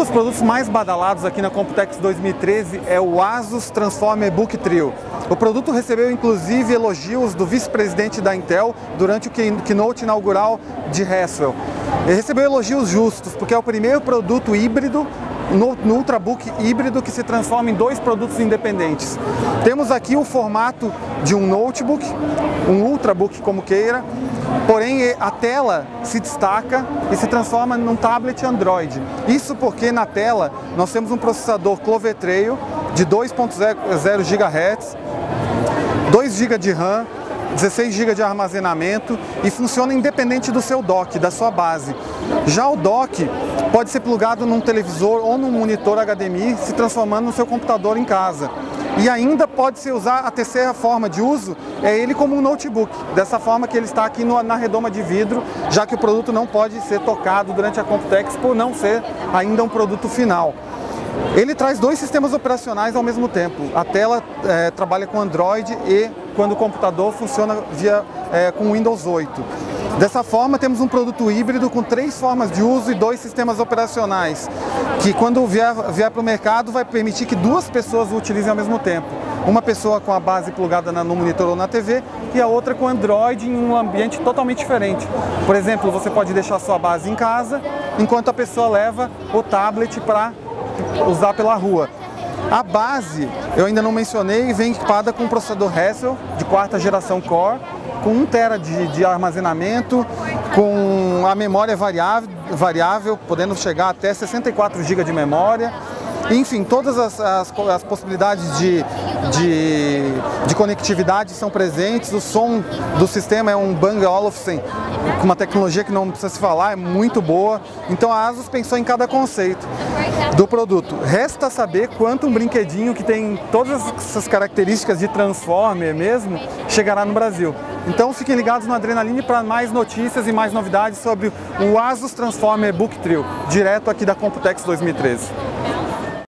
dos produtos mais badalados aqui na Computex 2013 é o Asus Transformer Book Trio. O produto recebeu inclusive elogios do vice-presidente da Intel durante o keynote inaugural de Haswell. Ele recebeu elogios justos porque é o primeiro produto híbrido no, no, Ultrabook híbrido que se transforma em dois produtos independentes. Temos aqui o formato de um notebook, um Ultrabook como queira, porém a tela se destaca e se transforma num tablet Android. Isso porque na tela nós temos um processador Clover Trail de 2.0 GHz, 2 GB de RAM, 16 GB de armazenamento e funciona independente do seu dock, da sua base. Já o dock pode ser plugado num televisor ou num monitor HDMI, se transformando no seu computador em casa. E ainda pode se usar a terceira forma de uso, é ele como um notebook, dessa forma que ele está aqui no, na redoma de vidro, já que o produto não pode ser tocado durante a Computex por não ser ainda um produto final. Ele traz dois sistemas operacionais ao mesmo tempo. A tela é, trabalha com Android e quando o computador funciona via, é, com Windows 8. Dessa forma, temos um produto híbrido com três formas de uso e dois sistemas operacionais, que quando vier, vier para o mercado vai permitir que duas pessoas o utilizem ao mesmo tempo. Uma pessoa com a base plugada no monitor ou na TV e a outra com Android em um ambiente totalmente diferente. Por exemplo, você pode deixar sua base em casa, enquanto a pessoa leva o tablet para usar pela rua. A base, eu ainda não mencionei, vem equipada com um processador Hassel de quarta geração Core, com 1 TB de, de, armazenamento, com a memória variável, variável, podendo chegar até 64 GB de memória. Enfim, todas as, as, as possibilidades de, de, de, conectividade são presentes. O som do sistema é um Bang Olufsen com uma tecnologia que não precisa se falar, é muito boa. Então a Asus pensou em cada conceito do produto. Resta saber quanto um brinquedinho que tem todas essas características de Transformer mesmo chegará no Brasil. Então fiquem ligados no Adrenaline para mais notícias e mais novidades sobre o Asus Transformer Book Trio, direto aqui da Computex 2013.